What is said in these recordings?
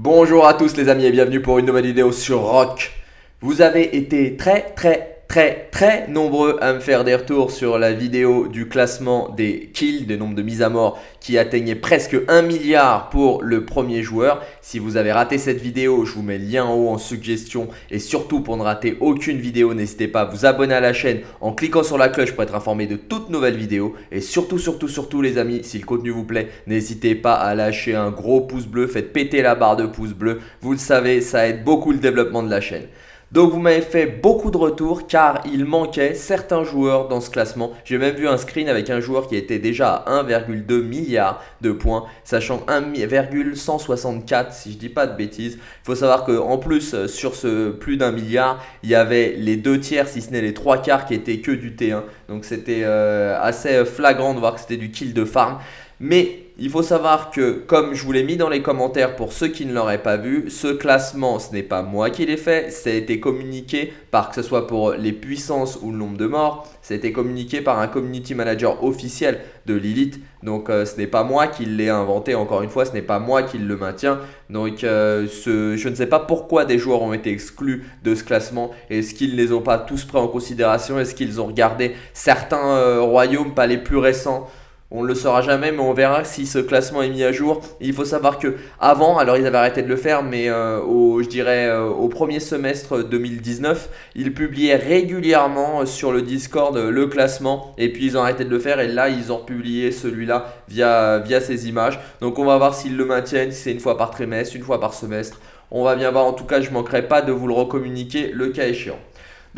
Bonjour à tous les amis et bienvenue pour une nouvelle vidéo sur Rock. Vous avez été très très très très nombreux à me faire des retours sur la vidéo du classement des kills, des nombres de mises à mort qui atteignait presque 1 milliard pour le premier joueur. Si vous avez raté cette vidéo, je vous mets le lien en haut en suggestion et surtout pour ne rater aucune vidéo, n'hésitez pas à vous abonner à la chaîne en cliquant sur la cloche pour être informé de toutes nouvelles vidéos et surtout surtout surtout les amis, si le contenu vous plaît, n'hésitez pas à lâcher un gros pouce bleu, faites péter la barre de pouce bleu. Vous le savez, ça aide beaucoup le développement de la chaîne. Donc vous m'avez fait beaucoup de retours car il manquait certains joueurs dans ce classement. J'ai même vu un screen avec un joueur qui était déjà à 1,2 milliard de points, sachant 1,164 si je dis pas de bêtises. Il faut savoir qu'en plus euh, sur ce plus d'un milliard, il y avait les deux tiers si ce n'est les trois quarts qui étaient que du T1. Donc c'était euh, assez flagrant de voir que c'était du kill de farm. Mais il faut savoir que, comme je vous l'ai mis dans les commentaires pour ceux qui ne l'auraient pas vu, ce classement, ce n'est pas moi qui l'ai fait, ça a été communiqué par, que ce soit pour les puissances ou le nombre de morts, ça a été communiqué par un community manager officiel de Lilith. Donc euh, ce n'est pas moi qui l'ai inventé, encore une fois, ce n'est pas moi qui le maintiens. Donc euh, je ne sais pas pourquoi des joueurs ont été exclus de ce classement. Est-ce qu'ils ne les ont pas tous pris en considération? Est-ce qu'ils ont regardé certains euh, royaumes, pas les plus récents? On ne le saura jamais, mais on verra si ce classement est mis à jour. Il faut savoir que avant, alors ils avaient arrêté de le faire, mais euh, au, je dirais euh, au premier semestre 2019, ils publiaient régulièrement sur le Discord le classement, et puis ils ont arrêté de le faire, et là ils ont publié celui-là via, via ces images. Donc on va voir s'ils le maintiennent, si c'est une fois par trimestre, une fois par semestre. On va bien voir, en tout cas je ne manquerai pas de vous le recommuniquer le cas échéant.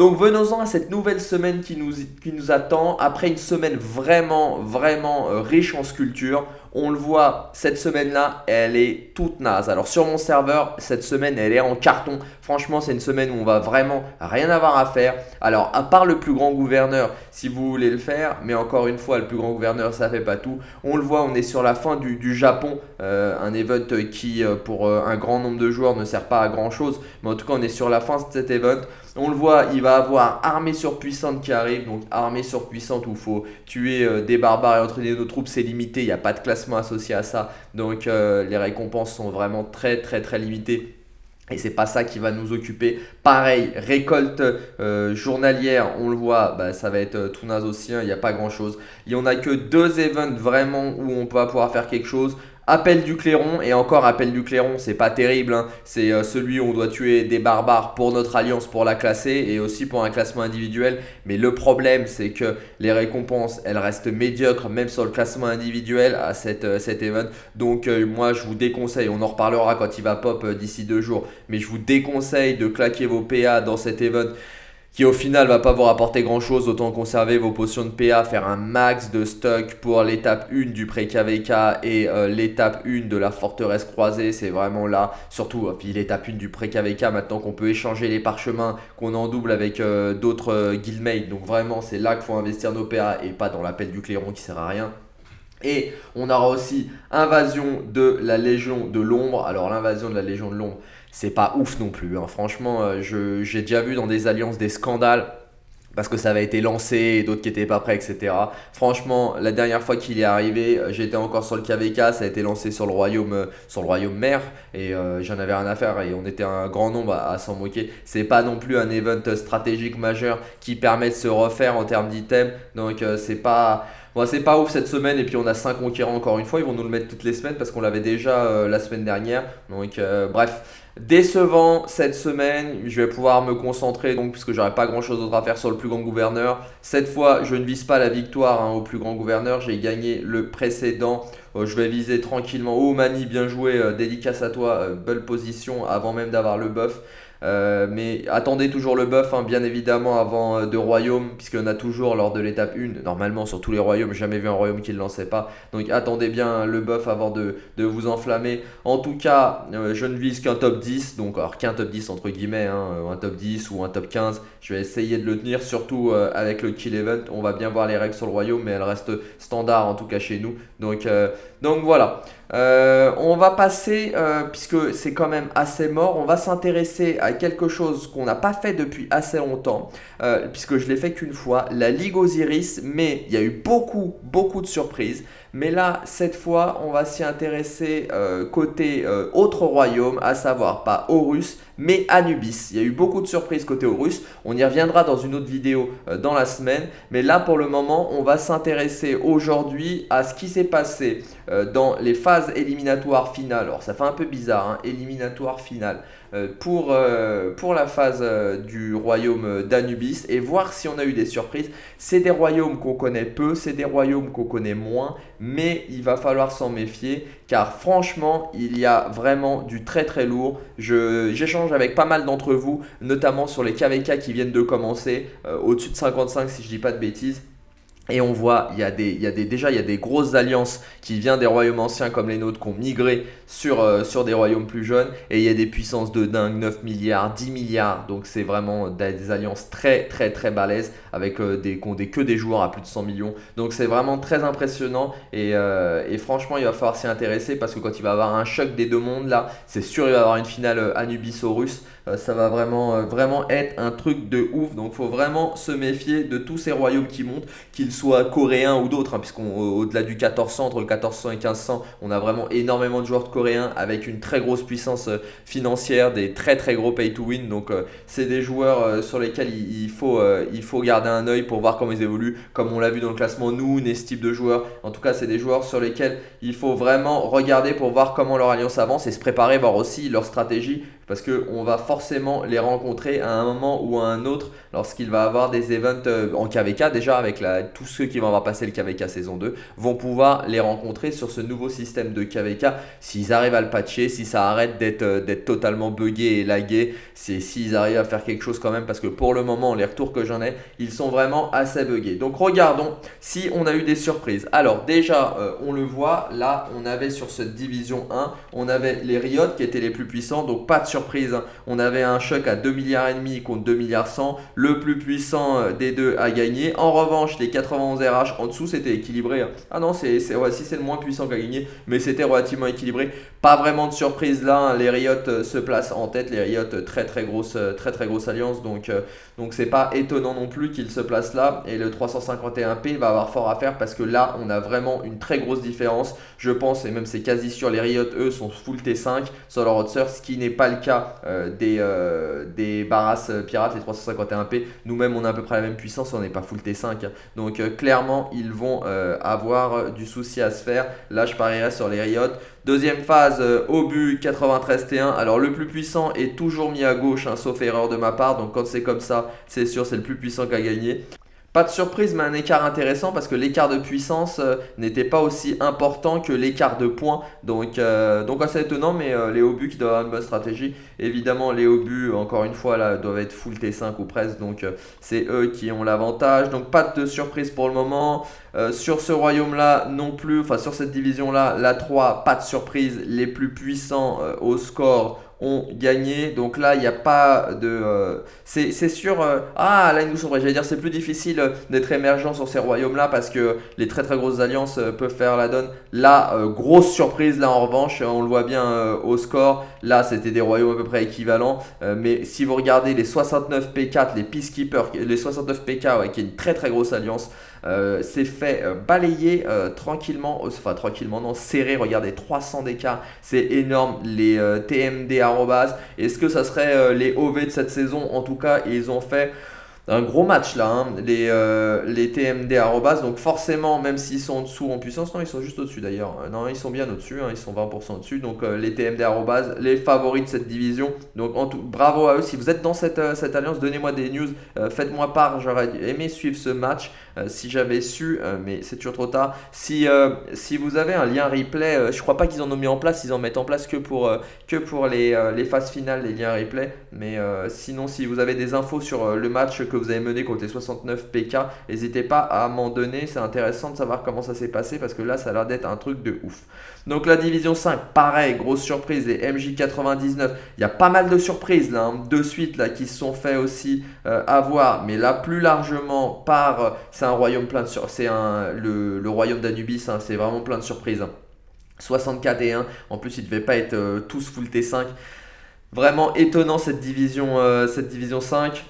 Donc venons-en à cette nouvelle semaine qui nous, attend. Après une semaine vraiment, vraiment euh, riche en sculpture, on le voit, cette semaine-là, elle est toute naze. Alors sur mon serveur, cette semaine, elle est en carton. Franchement, c'est une semaine où on va vraiment rien avoir à faire. Alors, à part le plus grand gouverneur, si vous voulez le faire, mais encore une fois, le plus grand gouverneur, ça fait pas tout. On le voit, on est sur la fin du, Japon, euh, un event qui, euh, pour un grand nombre de joueurs, ne sert pas à grand chose. Mais en tout cas, on est sur la fin de cet event. On le voit, il va avoir armée surpuissante qui arrive. Donc armée surpuissante où il faut tuer euh, des barbares et entraîner nos troupes, c'est limité. Il n'y a pas de classement associé à ça. Donc euh, les récompenses sont vraiment très très très limitées. Et c'est pas ça qui va nous occuper. Pareil, récolte euh, journalière, on le voit, bah, ça va être tout naze aussi, il n'y a pas grand chose. Il n'y en a que deux events vraiment où on va pouvoir faire quelque chose. Appel du clairon, et encore appel du clairon, c'est pas terrible, hein. c'est euh, celui où on doit tuer des barbares pour notre alliance pour la classer et aussi pour un classement individuel. Mais le problème, c'est que les récompenses, elles restent médiocres même sur le classement individuel à euh, cet event. Donc euh, moi, je vous déconseille, on en reparlera quand il va pop d'ici deux jours, mais je vous déconseille de claquer vos PA dans cet event qui au final va pas vous rapporter grand chose, autant conserver vos potions de PA, faire un max de stock pour l'étape 1 du pré-KVK et euh, l'étape 1 de la forteresse croisée, c'est vraiment là, surtout, euh, puis l'étape 1 du pré-KVK, maintenant qu'on peut échanger les parchemins, qu'on en double avec euh, d'autres guildmates, donc vraiment c'est là qu'il faut investir nos PA et pas dans l'appel du clairon qui sert à rien. Et on aura aussi invasion de la Légion de l'ombre, alors l'invasion de la Légion de l'ombre, c'est pas ouf non plus. Hein. Franchement, euh, j'ai déjà vu dans des alliances des scandales parce que ça avait été lancé et d'autres qui n'étaient pas prêts, etc. Franchement, la dernière fois qu'il est arrivé, euh, j'étais encore sur le KVK, ça a été lancé sur le royaume, euh, sur le royaume mère et j'en avais rien à faire et on était un grand nombre à, s'en moquer. C'est pas non plus un event stratégique majeur qui permet de se refaire en termes d'items, donc c'est pas Bon, c'est pas ouf cette semaine et puis on a 5 conquérants encore une fois. Ils vont nous le mettre toutes les semaines parce qu'on l'avait déjà euh, la semaine dernière. Donc euh, bref, décevant cette semaine. Je vais pouvoir me concentrer donc puisque j'aurai pas grand chose d'autre à faire sur le plus grand gouverneur. Cette fois, je ne vise pas la victoire hein, au plus grand gouverneur. J'ai gagné le précédent. Euh, je vais viser tranquillement. Oh Mani, bien joué. dédicace à toi. belle position avant même d'avoir le buff. Euh, mais attendez toujours le buff, hein, bien évidemment, avant euh, de royaume, puisqu'on a toujours lors de l'étape 1, normalement sur tous les royaumes, jamais vu un royaume qui ne le lançait pas. Donc attendez bien le buff avant de, vous enflammer. En tout cas, euh, je ne vise qu'un top 10, donc alors qu'un top 10 entre guillemets, hein, un top 10 ou un top 15. Je vais essayer de le tenir, surtout avec le kill event. On va bien voir les règles sur le royaume, mais elles restent standard en tout cas chez nous. Donc, donc voilà. Euh, on va passer, euh, puisque c'est quand même assez mort, on va s'intéresser à quelque chose qu'on n'a pas fait depuis assez longtemps, euh, puisque je l'ai fait qu'une fois, la Ligue Osiris, mais il y a eu beaucoup, beaucoup de surprises. Mais là, cette fois, on va s'y intéresser euh, côté euh, autre royaume, à savoir pas Horus, mais Anubis. Il y a eu beaucoup de surprises côté Horus. On y reviendra dans une autre vidéo euh, dans la semaine. Mais là, pour le moment, on va s'intéresser aujourd'hui à ce qui s'est passé dans les phases éliminatoires finales. Alors, ça fait un peu bizarre, hein, éliminatoire finale. Euh, pour, euh, pour la phase euh, du royaume d'Anubis et voir si on a eu des surprises. C'est des royaumes qu'on connaît peu, c'est des royaumes qu'on connaît moins, mais il va falloir s'en méfier car franchement, il y a vraiment du très très lourd. J'échange avec pas mal d'entre vous, notamment sur les KVK qui viennent de commencer, au-dessus de 55 si je dis pas de bêtises. Et on voit, il y a des, il y a des, déjà, il y a des grosses alliances qui viennent des royaumes anciens comme les nôtres qui ont migré sur, euh, sur des royaumes plus jeunes. Et il y a des puissances de dingue, 9 milliards, 10 milliards. Donc c'est vraiment des, alliances très, très, très balèzes avec euh, des, des, que des joueurs à plus de 100 millions. Donc c'est vraiment très impressionnant. Et, euh, et franchement, il va falloir s'y intéresser parce que quand il va avoir un choc des deux mondes là, c'est sûr il va avoir une finale Anubis-Horus. Euh, ça va vraiment, euh, vraiment être un truc de ouf. Donc, faut vraiment se méfier de tous ces royaumes qui montent, qu'ils soient coréens ou d'autres, hein, puisqu'au-delà du 1400, entre le 1400 et 1500, on a vraiment énormément de joueurs de coréens avec une très grosse puissance euh, financière, des très très gros pay to win. Donc, c'est des joueurs sur lesquels il, faut, il faut garder un œil pour voir comment ils évoluent. Comme on l'a vu dans le classement, nous, et ce type de joueurs. En tout cas, c'est des joueurs sur lesquels il faut vraiment regarder pour voir comment leur alliance avance et se préparer, voir aussi leur stratégie parce qu'on va forcément les rencontrer à un moment ou à un autre lorsqu'il va avoir des events euh, en KVK déjà avec tous ceux qui vont avoir passé le KVK saison 2 vont pouvoir les rencontrer sur ce nouveau système de KVK s'ils arrivent à le patcher, si ça arrête d'être euh, totalement buggé et lagué, s'ils arrivent à faire quelque chose quand même parce que pour le moment les retours que j'en ai ils sont vraiment assez buggés. Donc regardons si on a eu des surprises. Alors déjà euh, on le voit là on avait sur cette division 1 on avait les Riot qui étaient les plus puissants donc pas de surprise On avait un choc à 2 milliards et demi contre 2 milliards 100. Le plus puissant euh, des deux a gagné. En revanche, les 91 RH en dessous, c'était équilibré. Ah non, c'est ouais, si c'est le moins puissant qui a gagné, mais c'était relativement équilibré. Pas vraiment de surprise là. Hein. Les Riot euh, se placent en tête. Les Riot euh, très très grosse très très grosse alliance. Donc donc c'est pas étonnant non plus qu'ils se placent là. Et le 351P va avoir fort à faire parce que là, on a vraiment une très grosse différence. Je pense, et même c'est quasi sûr, les Riot, eux, sont full T5 sur leur hot ce qui n'est pas le cas euh, des, euh, des Barras euh, Pirates, les 351P. Nous-mêmes, on a à peu près la même puissance, on n'est pas full T5. Donc, clairement, ils vont avoir du souci à se faire. Là, je parierais sur les Riot. Deuxième phase, Obu 93 T1. Alors, le plus puissant est toujours mis à gauche, hein, sauf erreur de ma part. Donc, quand c'est comme ça, c'est sûr, c'est le plus puissant qui a gagné. Pas de surprise, mais un écart intéressant parce que l'écart de puissance euh, n'était pas aussi important que l'écart de points. Donc, euh, donc assez étonnant, mais euh, les obus qui doivent avoir une bonne stratégie. Évidemment, les obus, encore une fois, là, doivent être full T5 ou presque. Donc, c'est eux qui ont l'avantage. Donc, pas de surprise pour le moment. sur ce royaume-là, non plus. Enfin, sur cette division-là, la 3, pas de surprise. Les plus puissants au score ont gagné. Donc là, il n'y a pas de. Euh, c'est sûr. Euh, ah, là, ils nous sont J'allais dire, c'est plus difficile euh, d'être émergent sur ces royaumes-là parce que les très très grosses alliances peuvent faire la donne. Là, grosse surprise, là en revanche, on le voit bien au score. Là, c'était des royaumes à peu près équivalents. mais si vous regardez les 69 P4, les Peacekeepers, les 69 PK, ouais, qui est une très très grosse alliance. Euh, c'est fait euh, balayer euh, tranquillement, enfin tranquillement, non, serré, regardez, 300 d'écart, c'est énorme, les TMD arrobas, est-ce que ça serait les OV de cette saison? En tout cas, ils ont fait un gros match là, hein, les, euh, les TMD. Donc forcément, même s'ils sont en dessous en puissance, non, ils sont juste au-dessus d'ailleurs. Euh, non, ils sont bien au-dessus, hein, ils sont 20% au-dessus. Donc euh, les TMD arrobas, les favoris de cette division. Donc en tout, bravo à eux. Si vous êtes dans cette alliance, donnez-moi des news. Faites-moi part, j'aurais aimé suivre ce match si j'avais su, mais c'est toujours trop tard. Si, si vous avez un lien replay, je crois pas qu'ils en ont mis en place, ils en mettent en place que pour, que pour les, les phases finales, les liens replay. Mais sinon, si vous avez des infos sur le match que vous avez mené contre les 69 PK. N'hésitez pas à m'en donner, c'est intéressant de savoir comment ça s'est passé parce que là, ça a l'air d'être un truc de ouf. Donc la division 5, pareil, grosse surprise, les MJ99. Il y a pas mal de surprises là, hein, de suite là, qui se sont fait aussi euh, avoir, mais là plus largement par, euh, c'est un royaume plein de surprises, c'est le, royaume d'Anubis, hein, c'est vraiment plein de surprises. 64 hein. et 1, en plus ils ne devaient pas être euh, tous full T5. Vraiment étonnant cette division, cette division 5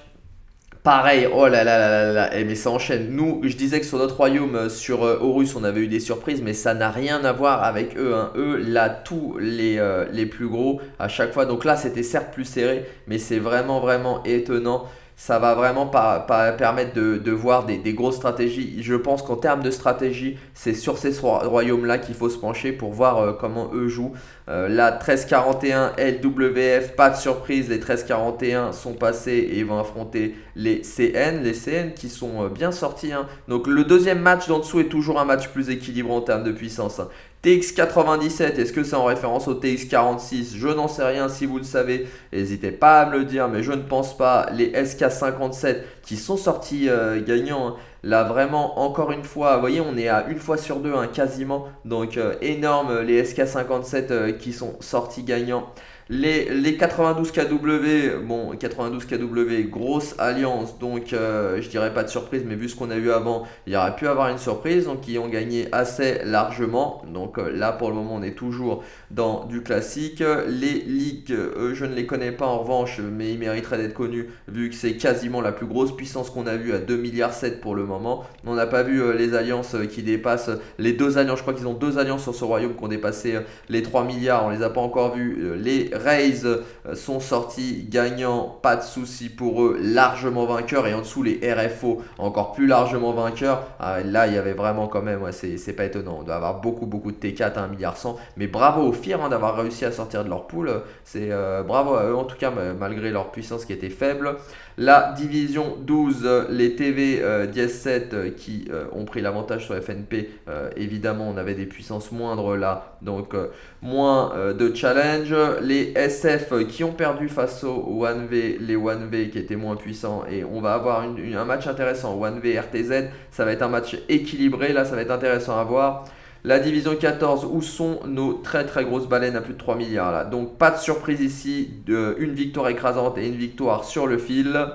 Pareil, oh là là là là là, eh, mais ça enchaîne. Nous, je disais que sur notre royaume, euh, sur euh, Horus, on avait eu des surprises, mais ça n'a rien à voir avec eux. Hein. Eux, là, tous les, euh, les plus gros à chaque fois. Donc là, c'était certes plus serré, mais c'est vraiment, vraiment étonnant ça va vraiment pas, permettre de, voir des, grosses stratégies. Je pense qu'en termes de stratégie, c'est sur ces royaumes-là qu'il faut se pencher pour voir euh, comment eux jouent. Euh, là, 1341 LWF, pas de surprise, les 1341 sont passés et vont affronter les CN. Les CN qui sont euh, bien sortis. Hein. Donc le deuxième match d'en dessous est toujours un match plus équilibré en termes de puissance. Hein. TX97, est-ce que c'est en référence au TX46 Je n'en sais rien si vous le savez. N'hésitez pas à me le dire, mais je ne pense pas. Les SK57 qui sont sortis euh, gagnants. Hein. Là, vraiment, encore une fois, vous voyez, on est à une fois sur deux, hein, quasiment. Donc, euh, énorme, les SK57 euh, qui sont sortis gagnants. Les, 92 KW, bon, 92 KW, grosse alliance, donc euh, je dirais pas de surprise, mais vu ce qu'on a eu avant, il y aurait pu avoir une surprise, donc ils ont gagné assez largement. Donc euh, là, pour le moment, on est toujours dans du classique. Les ligues, je ne les connais pas en revanche, mais ils mériteraient d'être connus, vu que c'est quasiment la plus grosse puissance qu'on a vue à 2 milliards 7 pour le moment. On n'a pas vu euh, les alliances qui dépassent les deux alliances, je crois qu'ils ont deux alliances sur ce royaume qui ont dépassé les 3 milliards, on les a pas encore vus. Les Rays euh, sont sortis gagnants, pas de souci pour eux, largement vainqueurs. Et en dessous, les RFO encore plus largement vainqueurs. Ah, là, il y avait vraiment quand même, c'est pas étonnant. On doit avoir beaucoup, beaucoup de T4 à 1 milliard 100. Mais bravo aux Hein, d'avoir réussi à sortir de leur poule. C'est euh, bravo à eux, en tout cas, malgré leur puissance qui était faible. La division 12, les TV 17 euh, qui ont pris l'avantage sur FNP. évidemment, on avait des puissances moindres là, donc moins de challenge. Les SF qui ont perdu face au 1V, les 1V qui étaient moins puissants. Et on va avoir un match intéressant. 1V RTZ, ça va être un match équilibré. Là, ça va être intéressant à voir. La division 14, où sont nos très très grosses baleines à plus de 3 milliards là Donc pas de surprise ici, de, une victoire écrasante et une victoire sur le fil.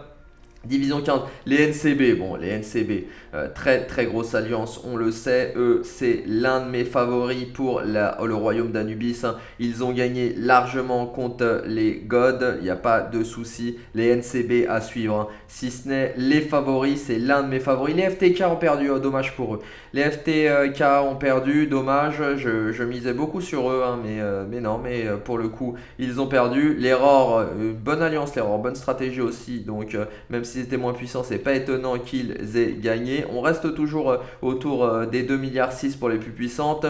Division 15, les NCB, bon les NCB, euh, très très grosse alliance, on le sait, eux c'est l'un de mes favoris pour le royaume d'Anubis, hein. ils ont gagné largement contre les gods, il n'y a pas de souci, les NCB à suivre, hein. si ce n'est les favoris, c'est l'un de mes favoris, les FTK ont perdu, oh, dommage pour eux, les FTK ont perdu, dommage, je, misais beaucoup sur eux, hein, mais, euh, mais non, mais euh, pour le coup ils ont perdu, l'erreur, bonne alliance, l'erreur, bonne stratégie aussi, donc même si étaient moins puissants, c'est pas étonnant qu'ils aient gagné. On reste toujours euh, autour euh, des 2 milliards 6 pour les plus puissantes.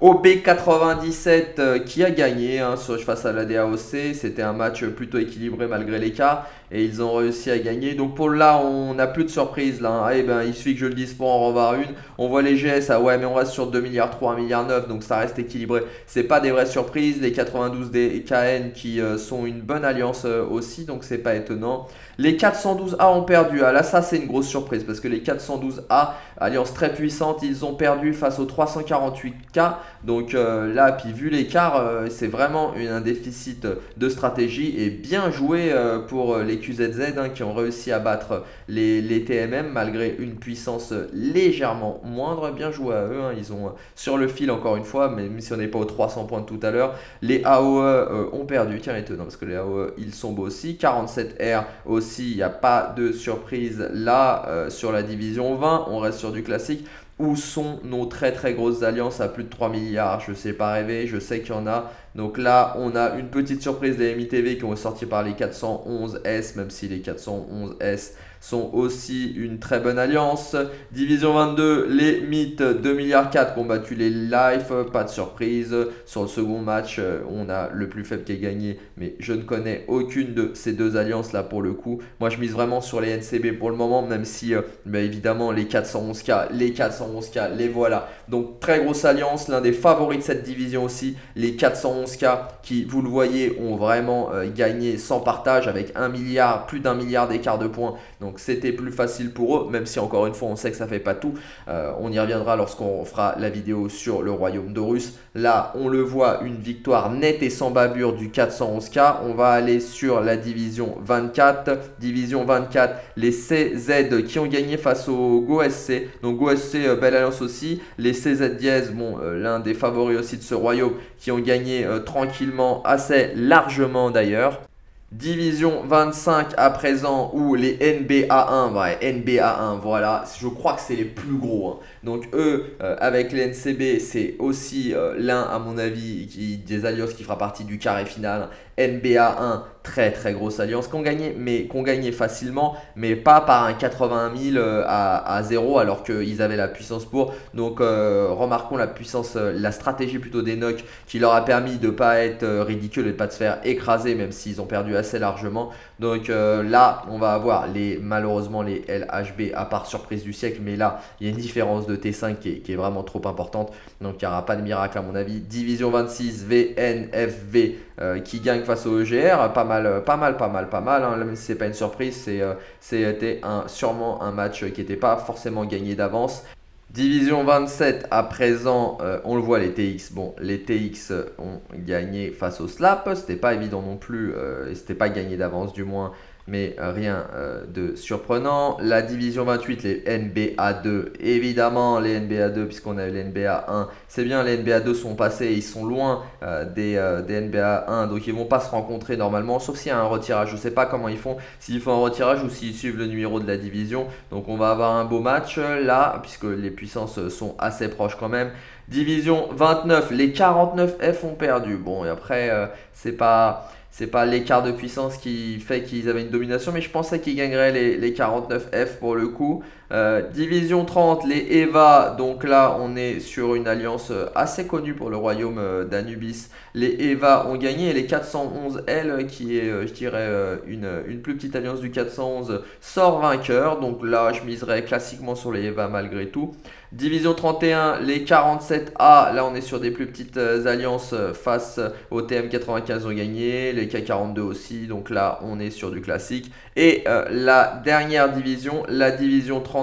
OB97 euh, qui a gagné hein, face à la DAOC. C'était un match plutôt équilibré malgré l'écart et ils ont réussi à gagner. Donc pour là, on n'a plus de surprise là. Hein. Eh ben, il suffit que je le dise pour en revoir une. On voit les GS, ah ouais, mais on reste sur 2 milliards 3, 1 milliard 9, donc ça reste équilibré. C'est pas des vraies surprises. Les 92 des KN qui sont une bonne alliance aussi, donc c'est pas étonnant. Les 412A ont perdu. Ah, là, ça, c'est une grosse surprise parce que les 412A, alliance très puissante, ils ont perdu face aux 348K. Donc euh, là, puis vu l'écart, euh, c'est vraiment un déficit de stratégie et bien joué euh, pour les QZZ hein, qui ont réussi à battre les, TMM malgré une puissance légèrement moindre. Bien joué à eux. Hein. Ils ont sur le fil encore une fois, même si on n'est pas aux 300 points de tout à l'heure. Les AOE ont perdu. Tiens, étonnant parce que les AOE, ils sont beaux aussi. 47R aussi il n'y a pas de surprise là euh, sur la division 20. On reste sur du classique. Où sont nos très très grosses alliances à plus de 3 milliards? Je sais pas rêver, je sais qu'il y en a. Donc là, on a une petite surprise des MITV qui ont sorti par les 411S, même si les 411S sont aussi une très bonne alliance. Division 22, les Mythes 2 milliards 4 qui ont battu les Life, pas de surprise. Sur le second match, euh, on a le plus faible qui a gagné, mais je ne connais aucune de ces deux alliances là pour le coup. Moi, je mise vraiment sur les NCB pour le moment, même si euh, bah, évidemment les 411K, les 411K, les voilà. Donc très grosse alliance, l'un des favoris de cette division aussi, les 411K qui, vous le voyez, ont vraiment euh, gagné sans partage avec 1 milliard, plus d'un milliard d'écart de points. Donc c'était plus facile pour eux, même si encore une fois on sait que ça fait pas tout. Euh, on y reviendra lorsqu'on fera la vidéo sur le royaume d'Horus. Là, on le voit, une victoire nette et sans bavure du 411K. On va aller sur la division 24. Division 24, les CZ qui ont gagné face au GoSC. Donc GoSC, euh, belle alliance aussi. Les CZ dièse, bon, euh, l'un des favoris aussi de ce royaume, qui ont gagné tranquillement, assez largement d'ailleurs. Division 25 à présent ou les NBA1, ouais, NBA1, voilà, je crois que c'est les plus gros. Hein. Donc eux, euh, avec les NCB, c'est aussi euh, l'un, à mon avis, qui, des alliances qui fera partie du carré final. NBA 1, très très grosse alliance qu'on gagnait, facilement, mais pas par un 81 000 euh, à, à 0 alors qu'ils avaient la puissance pour. Donc remarquons la puissance, la stratégie plutôt des Nocs qui leur a permis de ne pas être ridicule et de pas se faire écraser même s'ils ont perdu assez largement. Donc là, on va avoir les malheureusement les LHB à part surprise du siècle, mais là il y a une différence de T5 qui est, vraiment trop importante. Donc il n'y aura pas de miracle à mon avis. Division 26, VNFV euh, qui gagne face au EGR. Pas mal, pas mal, pas mal, pas mal. Hein. C'est pas une surprise, euh, c'était sûrement un match qui n'était pas forcément gagné d'avance. Division 27, à présent, euh, on le voit, les TX. Bon, les TX ont gagné face au Slap. C'était pas évident non plus, et c'était pas gagné d'avance du moins mais euh, rien euh, de surprenant. La division 28, les NBA 2, évidemment les NBA 2 puisqu'on a eu les NBA 1, c'est bien, les NBA 2 sont passés, ils sont loin euh, des, NBA 1, donc ils vont pas se rencontrer normalement, sauf s'il y a un retirage. Je sais pas comment ils font, s'ils font un retirage ou s'ils suivent le numéro de la division. Donc on va avoir un beau match là, puisque les puissances sont assez proches quand même. Division 29, les 49F ont perdu. Bon, et après, c'est pas c'est pas l'écart de puissance qui fait qu'ils avaient une domination, mais je pensais qu'ils gagneraient les, les 49F pour le coup. Euh, division 30, les Eva. Donc là, on est sur une alliance euh, assez connue pour le royaume euh, d'Anubis. Les Eva ont gagné et les 411L, qui est, je dirais, une, une, plus petite alliance du 411, sort vainqueur. Donc là, je miserais classiquement sur les Eva malgré tout. Division 31, les 47A, là on est sur des plus petites alliances face au TM95 ont gagné, les K42 aussi, donc là on est sur du classique. Et la dernière division, la division 30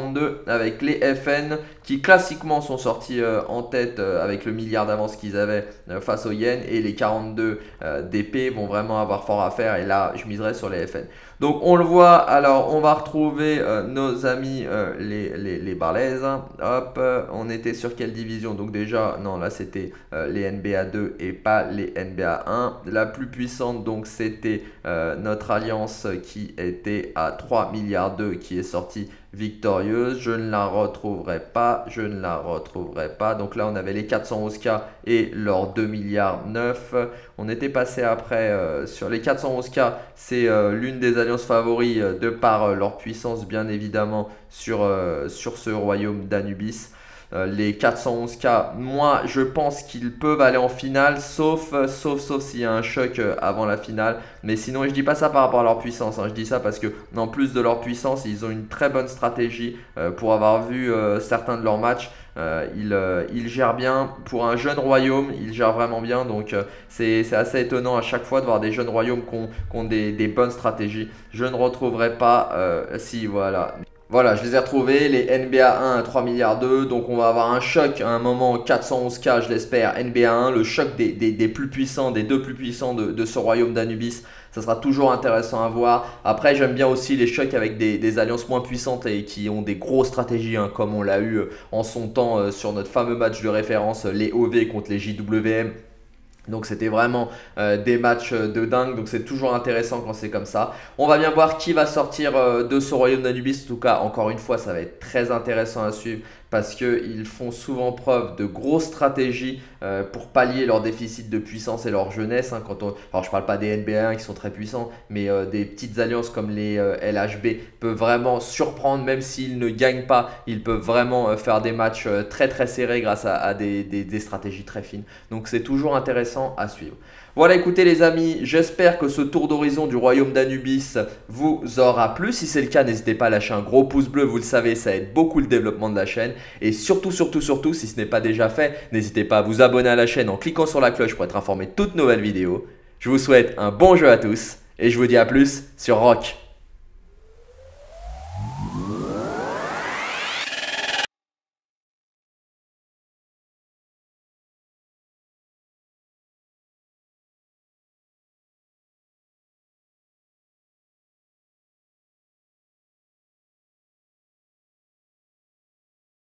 avec les FN qui classiquement sont sortis euh, en tête euh, avec le milliard d'avance qu'ils avaient euh, face aux Yen et les 42 DP vont vraiment avoir fort à faire et là je miserai sur les FN. Donc on le voit, alors on va retrouver nos amis les, les, les Barlaises. Hop, on était sur quelle division? Donc déjà, non là c'était les NBA 2 et pas les NBA 1. La plus puissante donc c'était notre alliance qui était à 3 milliards 2 qui est sortie victorieuse. Je ne la retrouverai pas. Je ne la retrouverai pas. Donc là, on avait les 411K et leurs 2 milliards 9. On était passé après euh, sur les 411K. C'est euh, l'une des alliances favoris euh, de par leur puissance, bien évidemment, sur, sur ce royaume d'Anubis. Euh, les 411K, moi je pense qu'ils peuvent aller en finale, sauf, euh, sauf, sauf s'il y a un choc euh, avant la finale. Mais sinon, je dis pas ça par rapport à leur puissance, hein. je dis ça parce que en plus de leur puissance, ils ont une très bonne stratégie pour avoir vu certains de leurs matchs. ils, gèrent bien. Pour un jeune royaume, ils gèrent vraiment bien. Donc c'est assez étonnant à chaque fois de voir des jeunes royaumes qui ont, des, des, bonnes stratégies. Je ne retrouverai pas, si voilà, voilà, je les ai retrouvés, les NBA 1 à 3 milliards 2, donc on va avoir un choc à un moment 411K, je l'espère, NBA 1, le choc des, plus puissants, des deux plus puissants de, ce royaume d'Anubis, ça sera toujours intéressant à voir. Après, j'aime bien aussi les chocs avec des, alliances moins puissantes et qui ont des grosses stratégies, hein, comme on l'a eu euh, en son temps euh, sur notre fameux match de référence, les OV contre les JWM. Donc c'était vraiment euh, des matchs euh, de dingue, donc c'est toujours intéressant quand c'est comme ça. On va bien voir qui va sortir euh, de ce royaume d'Anubis, en tout cas encore une fois ça va être très intéressant à suivre parce qu'ils font souvent preuve de grosses stratégies euh, pour pallier leur déficit de puissance et leur jeunesse. Hein, quand on, alors je parle pas des NBA qui sont très puissants, mais euh, des petites alliances comme les LHB euh, peuvent vraiment surprendre, même s'ils ne gagnent pas, ils peuvent vraiment faire des matchs très très serrés grâce à, des stratégies très fines. Donc c'est toujours intéressant à suivre. Voilà, écoutez les amis, j'espère que ce tour d'horizon du royaume d'Anubis vous aura plu. Si c'est le cas, n'hésitez pas à lâcher un gros pouce bleu, vous le savez, ça aide beaucoup le développement de la chaîne. Et surtout, surtout, surtout, si ce n'est pas déjà fait, n'hésitez pas à vous abonner à la chaîne en cliquant sur la cloche pour être informé de toutes nouvelles vidéos. Je vous souhaite un bon jeu à tous et je vous dis à plus sur Rock.